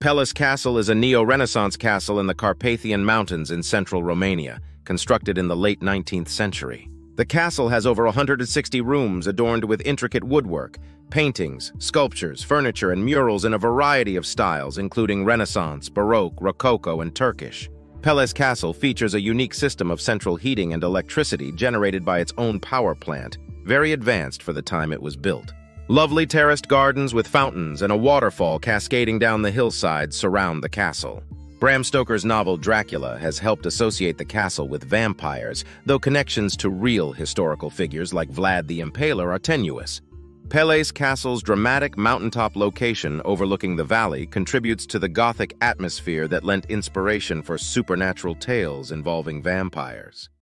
Peles Castle is a neo-Renaissance castle in the Carpathian Mountains in central Romania, constructed in the late 19th century. The castle has over 160 rooms adorned with intricate woodwork, paintings, sculptures, furniture, and murals in a variety of styles, including Renaissance, Baroque, Rococo, and Turkish. Peles Castle features a unique system of central heating and electricity generated by its own power plant, very advanced for the time it was built. Lovely terraced gardens with fountains and a waterfall cascading down the hillside surround the castle. Bram Stoker's novel Dracula has helped associate the castle with vampires, though connections to real historical figures like Vlad the Impaler are tenuous. Peles Castle's dramatic mountaintop location overlooking the valley contributes to the Gothic atmosphere that lent inspiration for supernatural tales involving vampires.